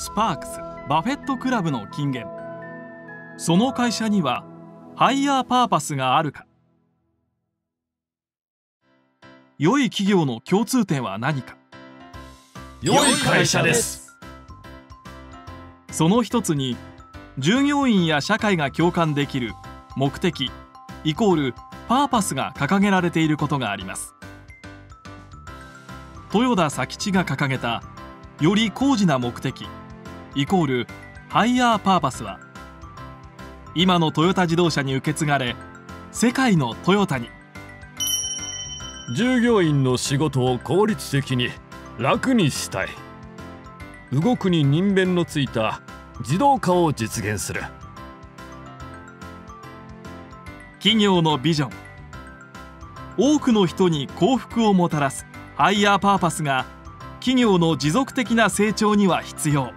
スパークスバフェットクラブの金言。その会社には Higher Purpose があるか。良い企業の共通点は何か。良い会社です。その一つに従業員や社会が共感できる目的イコールパーパスが掲げられていることがあります。豊田佐吉が掲げたより高次な目的イコールハイヤーパーパスは今のトヨタ自動車に受け継がれ世界のトヨタに。従業員の仕事を効率的に楽にしたい。動くに人弁のついた自動化を実現する。企業のビジョン。多くの人に幸福をもたらすハイヤーパーパスが企業の持続的な成長には必要